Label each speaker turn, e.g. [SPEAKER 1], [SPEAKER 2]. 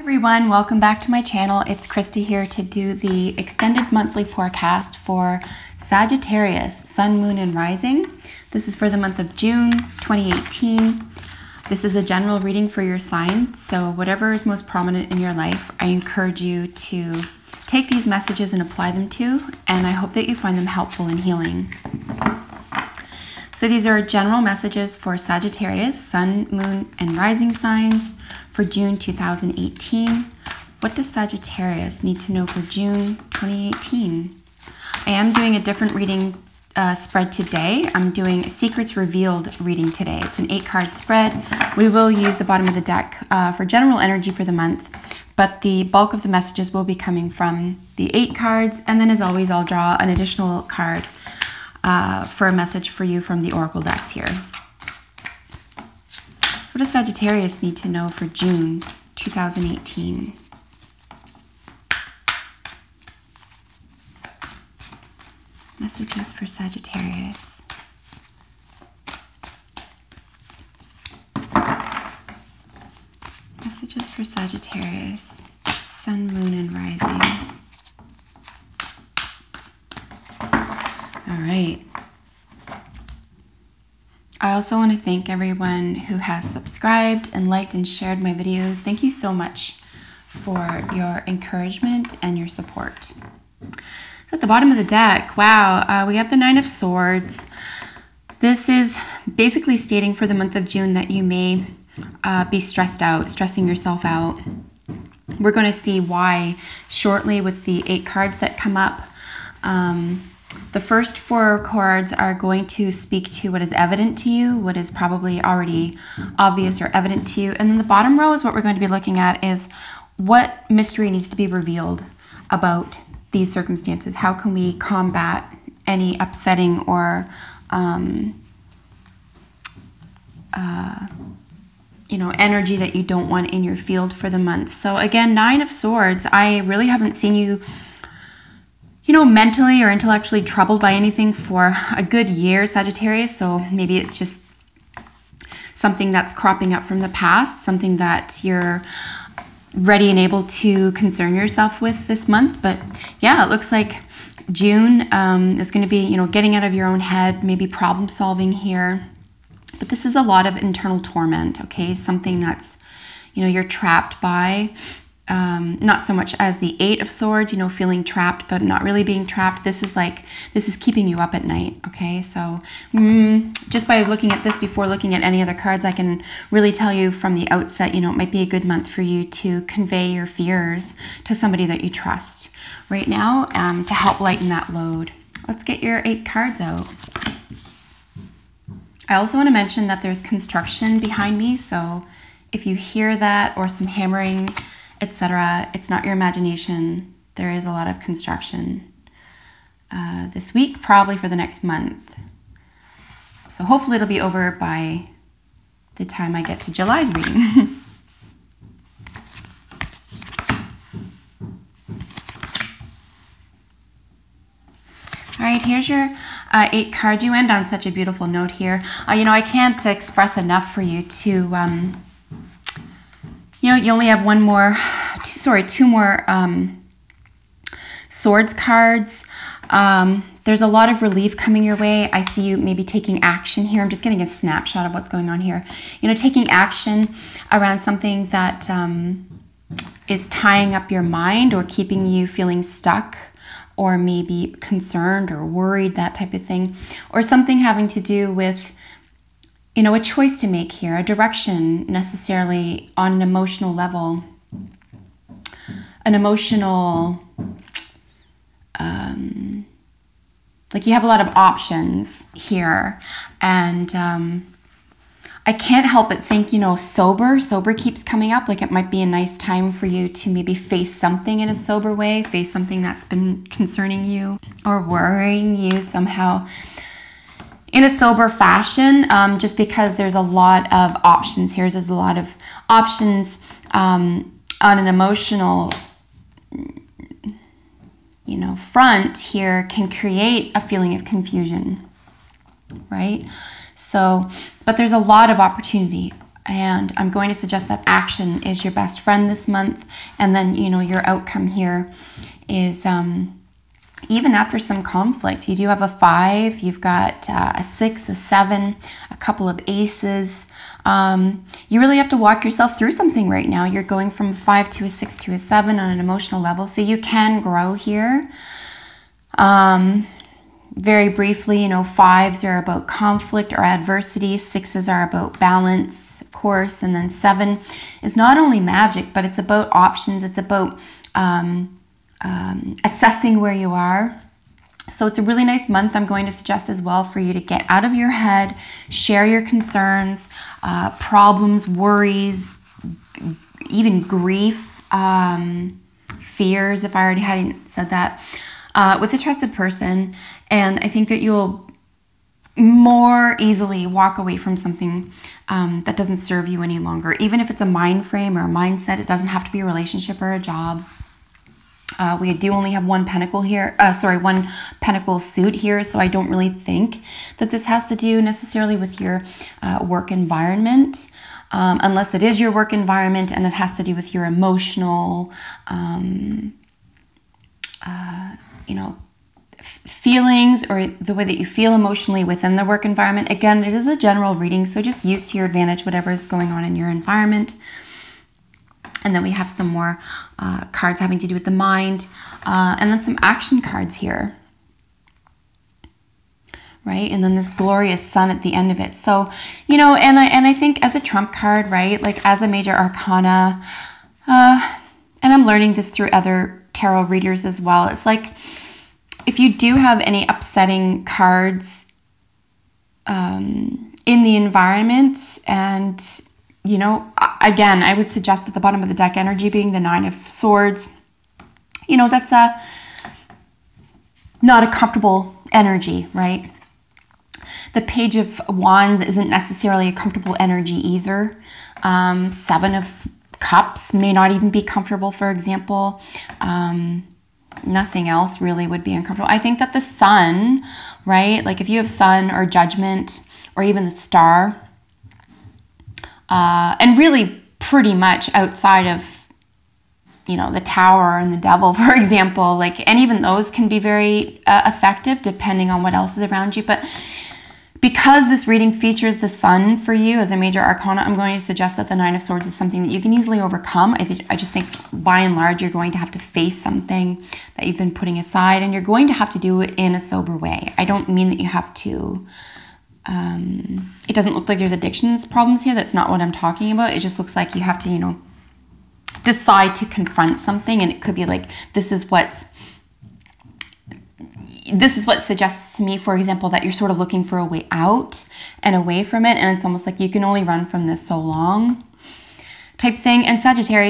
[SPEAKER 1] everyone, welcome back to my channel. It's Krista here to do the extended monthly forecast for Sagittarius, Sun, Moon, and Rising. This is for the month of June 2018. This is a general reading for your sign, so whatever is most prominent in your life, I encourage you to take these messages and apply them to, and I hope that you find them helpful and healing. So these are general messages for Sagittarius, Sun, Moon, and Rising signs for June 2018. What does Sagittarius need to know for June 2018? I am doing a different reading uh, spread today. I'm doing Secrets Revealed reading today. It's an eight card spread. We will use the bottom of the deck uh, for general energy for the month, but the bulk of the messages will be coming from the eight cards. And then, as always, I'll draw an additional card uh, for a message for you from the Oracle decks here. What does Sagittarius need to know for June 2018? Messages for Sagittarius. Messages for Sagittarius. Sun, Moon, and Rising. All right. I also want to thank everyone who has subscribed and liked and shared my videos. Thank you so much for your encouragement and your support. So at the bottom of the deck, wow, uh, we have the Nine of Swords. This is basically stating for the month of June that you may uh, be stressed out, stressing yourself out. We're going to see why shortly with the eight cards that come up. Um, the first four cards are going to speak to what is evident to you, what is probably already obvious or evident to you. And then the bottom row is what we're going to be looking at is what mystery needs to be revealed about these circumstances. How can we combat any upsetting or, um, uh, you know, energy that you don't want in your field for the month. So again, Nine of Swords, I really haven't seen you you know, mentally or intellectually troubled by anything for a good year, Sagittarius. So maybe it's just something that's cropping up from the past, something that you're ready and able to concern yourself with this month. But yeah, it looks like June um, is going to be, you know, getting out of your own head, maybe problem solving here. But this is a lot of internal torment, okay? Something that's, you know, you're trapped by um, not so much as the Eight of Swords, you know, feeling trapped, but not really being trapped. This is like, this is keeping you up at night, okay? So mm, just by looking at this before looking at any other cards, I can really tell you from the outset, you know, it might be a good month for you to convey your fears to somebody that you trust right now um, to help lighten that load. Let's get your eight cards out. I also want to mention that there's construction behind me, so if you hear that or some hammering, etc. It's not your imagination. There is a lot of construction uh, this week, probably for the next month. So hopefully it'll be over by the time I get to July's reading. All right, here's your uh, eight card. You end on such a beautiful note here. Uh, you know, I can't express enough for you to um, you know, you only have one more, two, sorry, two more um, swords cards. Um, there's a lot of relief coming your way. I see you maybe taking action here. I'm just getting a snapshot of what's going on here. You know, taking action around something that um, is tying up your mind or keeping you feeling stuck or maybe concerned or worried, that type of thing. Or something having to do with you know, a choice to make here, a direction necessarily on an emotional level, an emotional, um, like you have a lot of options here. And um, I can't help but think, you know, sober, sober keeps coming up. Like it might be a nice time for you to maybe face something in a sober way, face something that's been concerning you or worrying you somehow in a sober fashion, um, just because there's a lot of options here. There's a lot of options um, on an emotional, you know, front here can create a feeling of confusion, right? So, but there's a lot of opportunity And I'm going to suggest that action is your best friend this month. And then, you know, your outcome here is um, even after some conflict, you do have a five, you've got uh, a six, a seven, a couple of aces. Um, you really have to walk yourself through something right now. You're going from a five to a six to a seven on an emotional level. So you can grow here. Um, very briefly, you know, fives are about conflict or adversity, sixes are about balance, of course, and then seven is not only magic, but it's about options, it's about um, um, assessing where you are. So it's a really nice month. I'm going to suggest as well for you to get out of your head, share your concerns, uh, problems, worries, even grief, um, fears, if I already hadn't said that uh, with a trusted person. And I think that you'll more easily walk away from something um, that doesn't serve you any longer. Even if it's a mind frame or a mindset, it doesn't have to be a relationship or a job. Uh, we do only have one pentacle here, uh, sorry, one pentacle suit here, so I don't really think that this has to do necessarily with your uh, work environment, um, unless it is your work environment and it has to do with your emotional um, uh, you know, feelings or the way that you feel emotionally within the work environment. Again, it is a general reading, so just use to your advantage whatever is going on in your environment. And then we have some more uh, cards having to do with the mind, uh, and then some action cards here. Right, and then this glorious sun at the end of it. So, you know, and I and I think as a trump card, right, like as a major arcana, uh, and I'm learning this through other tarot readers as well. It's like if you do have any upsetting cards um, in the environment, and you know, again, I would suggest at the bottom of the deck energy being the Nine of Swords. You know, that's a not a comfortable energy, right? The Page of Wands isn't necessarily a comfortable energy either. Um, seven of Cups may not even be comfortable, for example. Um, nothing else really would be uncomfortable. I think that the sun, right? Like if you have sun or judgment or even the star, uh, and really pretty much outside of you know the tower and the devil for example like and even those can be very uh, effective depending on what else is around you but because this reading features the sun for you as a major arcana, I'm going to suggest that the Nine of Swords is something that you can easily overcome. I, think, I just think by and large, you're going to have to face something that you've been putting aside and you're going to have to do it in a sober way. I don't mean that you have to, um, it doesn't look like there's addictions problems here. That's not what I'm talking about. It just looks like you have to, you know, decide to confront something and it could be like, this is what's this is what suggests to me, for example, that you're sort of looking for a way out and away from it. And it's almost like you can only run from this so long type thing. And Sagittarius,